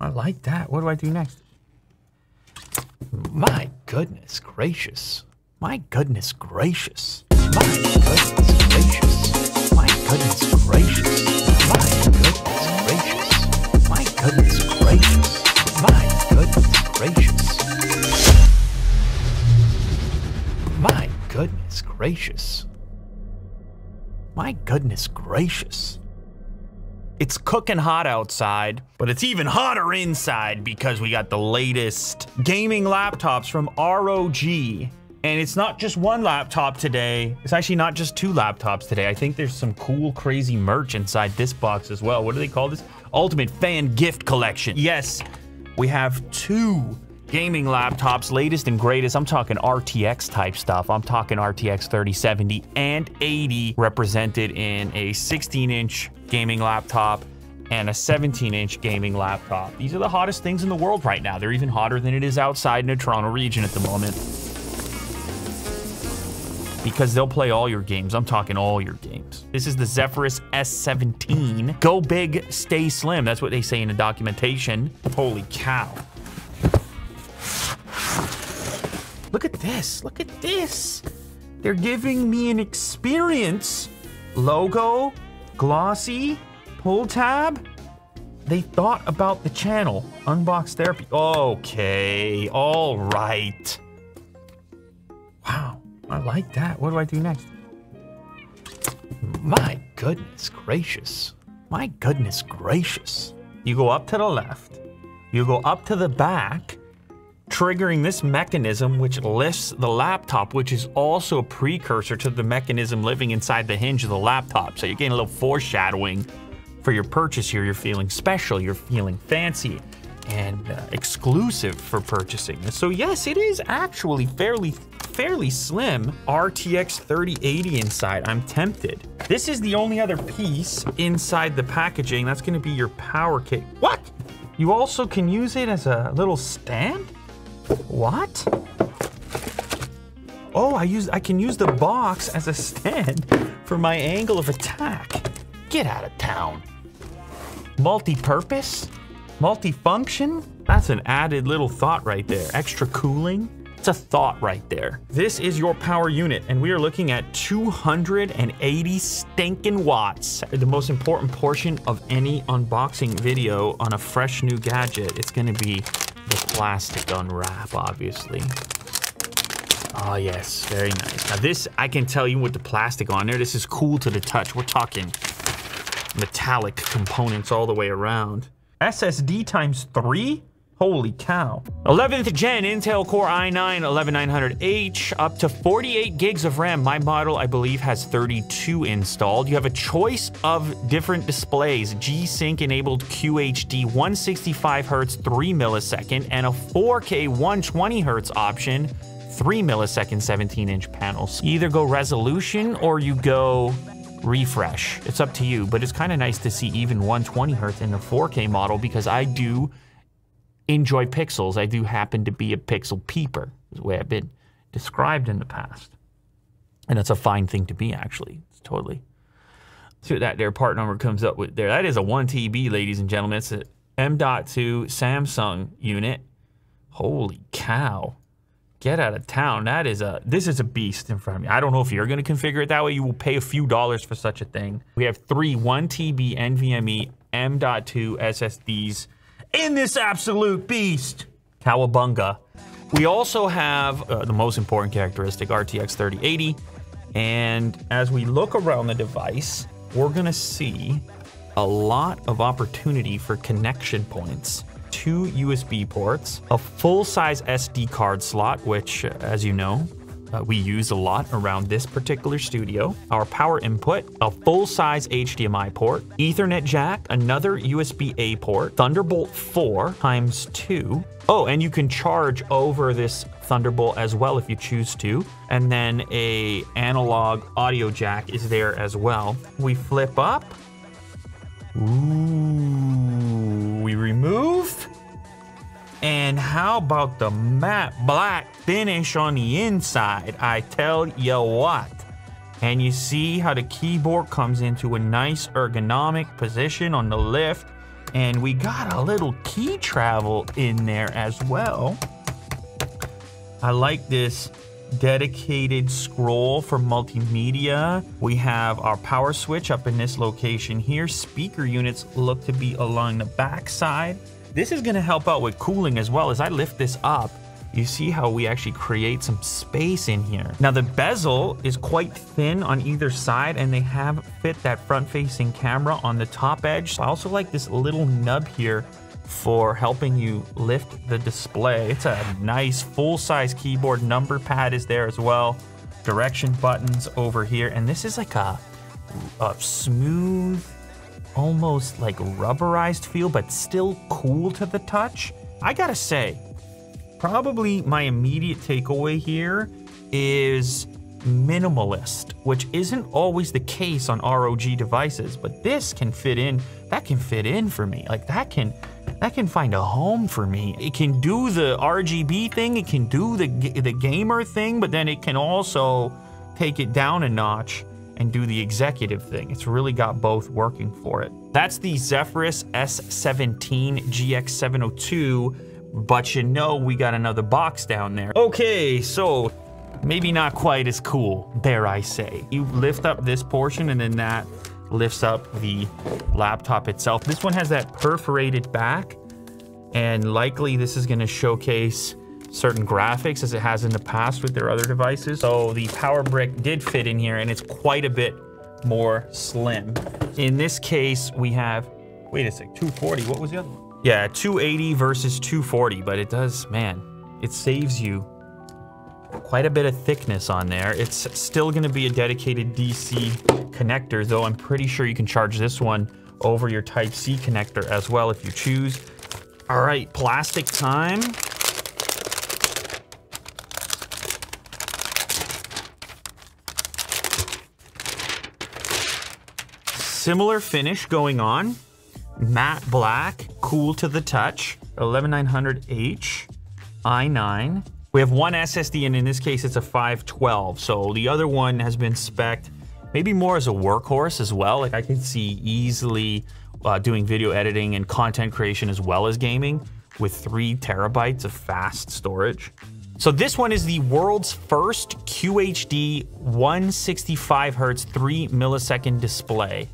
I like that. What do I do next? My goodness gracious. My goodness gracious. My goodness gracious. My goodness gracious. My goodness gracious. My goodness gracious. My goodness gracious. My goodness gracious. My goodness gracious. It's cooking hot outside, but it's even hotter inside because we got the latest gaming laptops from ROG. And it's not just one laptop today. It's actually not just two laptops today. I think there's some cool, crazy merch inside this box as well. What do they call this? Ultimate Fan Gift Collection. Yes, we have two gaming laptops, latest and greatest. I'm talking RTX type stuff. I'm talking RTX 3070 and 80 represented in a 16 inch gaming laptop and a 17 inch gaming laptop. These are the hottest things in the world right now. They're even hotter than it is outside in the Toronto region at the moment. Because they'll play all your games. I'm talking all your games. This is the Zephyrus S17. Go big, stay slim. That's what they say in the documentation. Holy cow. Look at this. Look at this. They're giving me an experience. Logo, glossy, pull tab. They thought about the channel. Unbox therapy. Okay. All right. Wow. I like that. What do I do next? My goodness gracious. My goodness gracious. You go up to the left. You go up to the back triggering this mechanism which lifts the laptop, which is also a precursor to the mechanism living inside the hinge of the laptop. So you're getting a little foreshadowing for your purchase here. You're feeling special, you're feeling fancy and uh, exclusive for purchasing. So yes, it is actually fairly fairly slim RTX 3080 inside. I'm tempted. This is the only other piece inside the packaging. That's gonna be your power kit. What? You also can use it as a little stand? What? Oh, I use I can use the box as a stand for my angle of attack. Get out of town. Multi-purpose? Multi-function? That's an added little thought right there. Extra cooling? It's a thought right there. This is your power unit, and we are looking at 280 stinking watts. The most important portion of any unboxing video on a fresh new gadget, it's gonna be the plastic unwrap, obviously. Oh yes, very nice. Now this, I can tell you with the plastic on there, this is cool to the touch. We're talking metallic components all the way around. SSD times three? Holy cow. 11th gen Intel Core i9 11900H, up to 48 gigs of RAM. My model, I believe, has 32 installed. You have a choice of different displays, G-Sync enabled QHD 165 Hz 3 millisecond, and a 4K 120 Hz option, 3 millisecond 17 inch panels. You either go resolution or you go refresh. It's up to you, but it's kind of nice to see even 120 Hz in the 4K model because I do enjoy pixels. I do happen to be a pixel peeper, is the way I've been described in the past. And that's a fine thing to be, actually. It's totally. So that their part number comes up with there. That is a 1 TB, ladies and gentlemen. It's a M.2 Samsung unit. Holy cow. Get out of town. That is a this is a beast in front of me. I don't know if you're gonna configure it that way. You will pay a few dollars for such a thing. We have three 1 TB NVMe M.2 SSDs in this absolute beast. Cowabunga. We also have uh, the most important characteristic, RTX 3080. And as we look around the device, we're gonna see a lot of opportunity for connection points. Two USB ports, a full-size SD card slot, which, uh, as you know, uh, we use a lot around this particular studio. Our power input, a full-size HDMI port, Ethernet jack, another USB-A port, Thunderbolt 4 times 2. Oh, and you can charge over this Thunderbolt as well if you choose to. And then a analog audio jack is there as well. We flip up. Ooh, we remove. And how about the matte black finish on the inside? I tell you what. And you see how the keyboard comes into a nice ergonomic position on the lift. And we got a little key travel in there as well. I like this dedicated scroll for multimedia. We have our power switch up in this location here. Speaker units look to be along the back side. This is gonna help out with cooling as well. As I lift this up, you see how we actually create some space in here. Now the bezel is quite thin on either side and they have fit that front facing camera on the top edge. I also like this little nub here for helping you lift the display. It's a nice full-size keyboard. Number pad is there as well. Direction buttons over here. And this is like a, a smooth, almost like rubberized feel, but still cool to the touch. I gotta say, probably my immediate takeaway here is minimalist, which isn't always the case on ROG devices, but this can fit in, that can fit in for me. Like that can that can find a home for me. It can do the RGB thing, it can do the, the gamer thing, but then it can also take it down a notch and do the executive thing. It's really got both working for it. That's the Zephyrus S17 GX702, but you know we got another box down there. Okay, so maybe not quite as cool, dare I say. You lift up this portion and then that lifts up the laptop itself. This one has that perforated back, and likely this is gonna showcase certain graphics as it has in the past with their other devices. So the power brick did fit in here and it's quite a bit more slim. In this case, we have, wait a sec, 240, what was the other one? Yeah, 280 versus 240, but it does, man, it saves you quite a bit of thickness on there. It's still gonna be a dedicated DC connector, though I'm pretty sure you can charge this one over your Type-C connector as well if you choose. All right, plastic time. Similar finish going on. Matte black, cool to the touch. 11900H, i9. We have one SSD, and in this case, it's a 512. So the other one has been spec'd maybe more as a workhorse as well. Like I can see easily uh, doing video editing and content creation as well as gaming with three terabytes of fast storage. So this one is the world's first QHD 165 hertz 3 millisecond display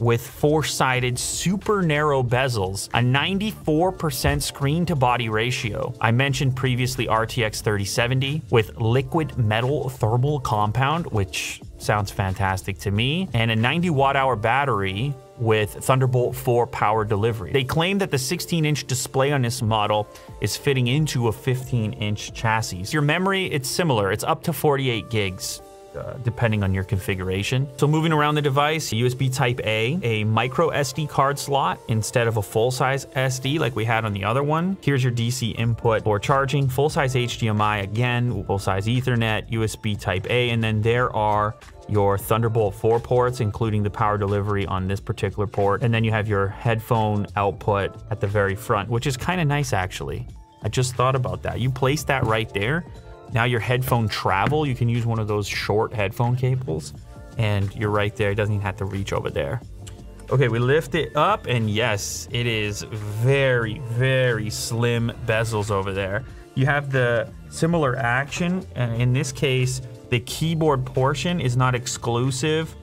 with four-sided super narrow bezels, a 94% screen to body ratio. I mentioned previously RTX 3070 with liquid metal thermal compound, which sounds fantastic to me, and a 90 watt hour battery with Thunderbolt 4 power delivery. They claim that the 16 inch display on this model is fitting into a 15 inch chassis. Your memory, it's similar, it's up to 48 gigs. Uh, depending on your configuration. So moving around the device, USB type A, a micro SD card slot instead of a full size SD like we had on the other one. Here's your DC input for charging, full size HDMI again, full size ethernet, USB type A, and then there are your Thunderbolt 4 ports, including the power delivery on this particular port. And then you have your headphone output at the very front, which is kind of nice actually. I just thought about that. You place that right there, now your headphone travel, you can use one of those short headphone cables and you're right there. It doesn't even have to reach over there. Okay, we lift it up and yes, it is very, very slim bezels over there. You have the similar action. And in this case, the keyboard portion is not exclusive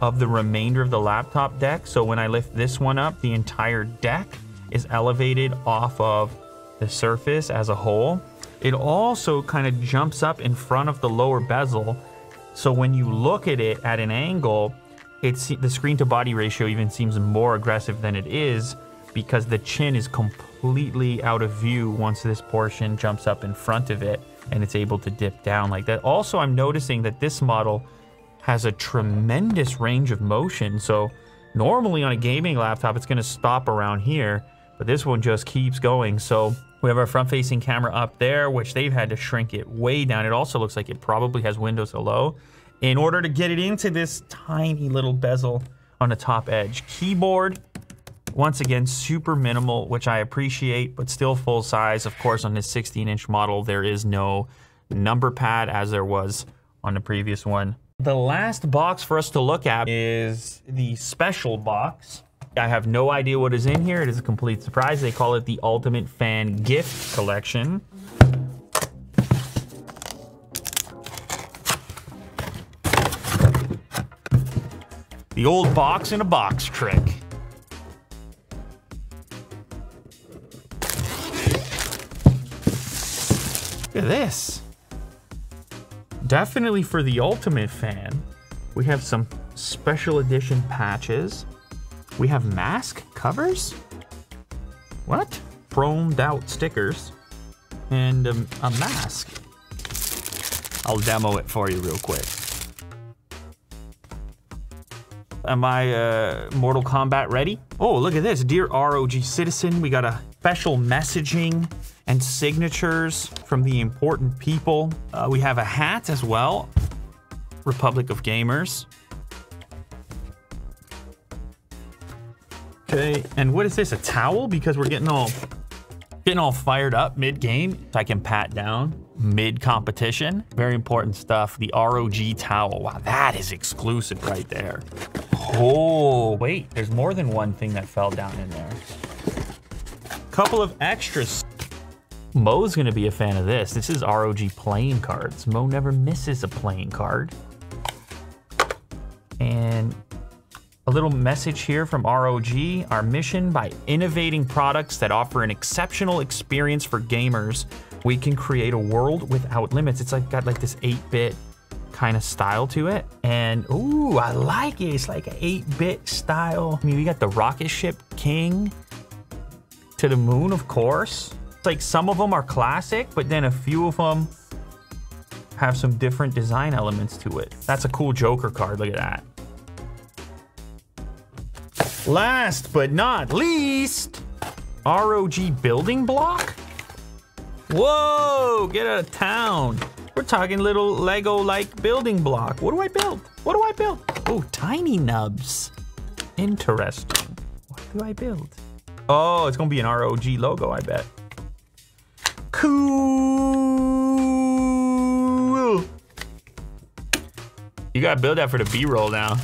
of the remainder of the laptop deck. So when I lift this one up, the entire deck is elevated off of the surface as a whole. It also kind of jumps up in front of the lower bezel. So when you look at it at an angle, it's the screen to body ratio even seems more aggressive than it is because the chin is completely out of view once this portion jumps up in front of it and it's able to dip down like that. Also, I'm noticing that this model has a tremendous range of motion. So normally on a gaming laptop, it's gonna stop around here, but this one just keeps going. So we have our front-facing camera up there, which they've had to shrink it way down. It also looks like it probably has Windows Hello in order to get it into this tiny little bezel on the top edge. Keyboard, once again, super minimal, which I appreciate, but still full size. Of course, on this 16-inch model, there is no number pad as there was on the previous one. The last box for us to look at is the special box. I have no idea what is in here. It is a complete surprise. They call it the Ultimate Fan Gift Collection. The old box in a box trick. Look at this. Definitely for the ultimate fan. We have some special edition patches. We have mask covers? What? Chromed out stickers. And a mask. I'll demo it for you real quick. Am I uh, Mortal Kombat ready? Oh, look at this. Dear ROG citizen, we got a special messaging and signatures from the important people. Uh, we have a hat as well. Republic of Gamers. Okay, and what is this? A towel? Because we're getting all getting all fired up mid-game. I can pat down mid-competition. Very important stuff. The ROG towel. Wow, that is exclusive right there. Oh, wait, there's more than one thing that fell down in there. Couple of extras. Mo's gonna be a fan of this. This is ROG playing cards. Mo never misses a playing card. A little message here from ROG. Our mission by innovating products that offer an exceptional experience for gamers, we can create a world without limits. It's like got like this 8-bit kind of style to it. And ooh, I like it. It's like an 8-bit style. I mean, we got the rocket ship king to the moon, of course. It's like some of them are classic, but then a few of them have some different design elements to it. That's a cool Joker card. Look at that. Last but not least, ROG building block. Whoa, get out of town. We're talking little Lego-like building block. What do I build? What do I build? Oh, tiny nubs. Interesting. What do I build? Oh, it's gonna be an ROG logo, I bet. Cool. You gotta build that for the B-roll now.